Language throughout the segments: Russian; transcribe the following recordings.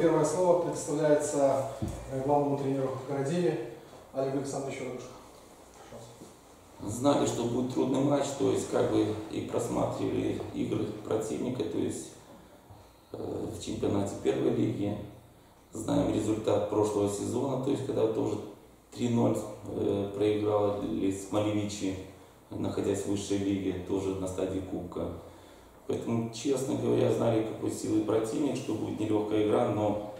первое слово предоставляется э, главному тренеру Городине Олегу Александровичу Радушко. Знали, что будет трудный матч, то есть как бы и просматривали игры противника, то есть э, в чемпионате первой лиги. Знаем результат прошлого сезона, то есть когда тоже 3-0 э, проиграли с Малевичи, находясь в высшей лиге, тоже на стадии кубка. Поэтому, честно говоря, знали, какой силы противник, что будет нелегкая игра, но,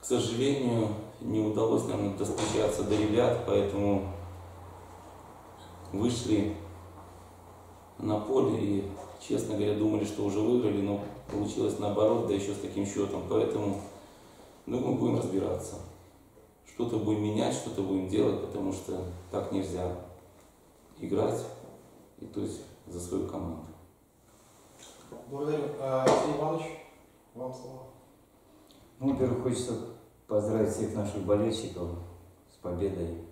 к сожалению, не удалось нам достучаться до ребят, поэтому вышли на поле и, честно говоря, думали, что уже выиграли, но получилось наоборот, да еще с таким счетом. Поэтому, думаю, будем разбираться. Что-то будем менять, что-то будем делать, потому что так нельзя играть, и то есть за свою команду. Благодарю. А, Алексей Иванович, вам слово. Ну, во-первых, хочется поздравить всех наших болельщиков с победой.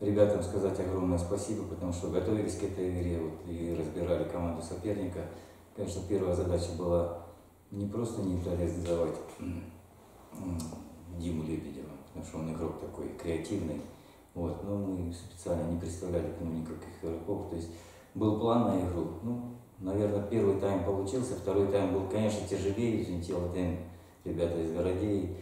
Ребятам сказать огромное спасибо, потому что готовились к этой игре вот, и разбирали команду соперника. Конечно, первая задача была не просто нейтрализовать Диму Лебедева, потому что он игрок такой креативный. Вот, но мы специально не представляли к нему никаких игроков. То есть был план на игру. Ну, наверное, первый тайм получился, второй тайм был, конечно, тяжелее, извините, вот ребята из Городей.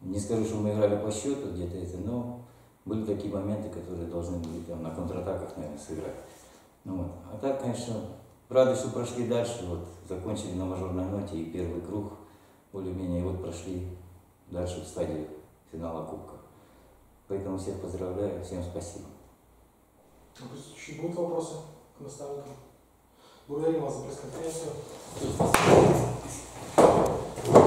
Не скажу, что мы играли по счету где-то это, но были такие моменты, которые должны были там на контратаках, наверное, сыграть. Ну, вот. А так, конечно, рады, что прошли дальше, вот, закончили на мажорной ноте и первый круг более-менее, вот прошли дальше в стадию финала Кубка. Поэтому всех поздравляю, всем спасибо. Еще будут вопросы к наставникам? Благодарю вас за пресс-конференцию.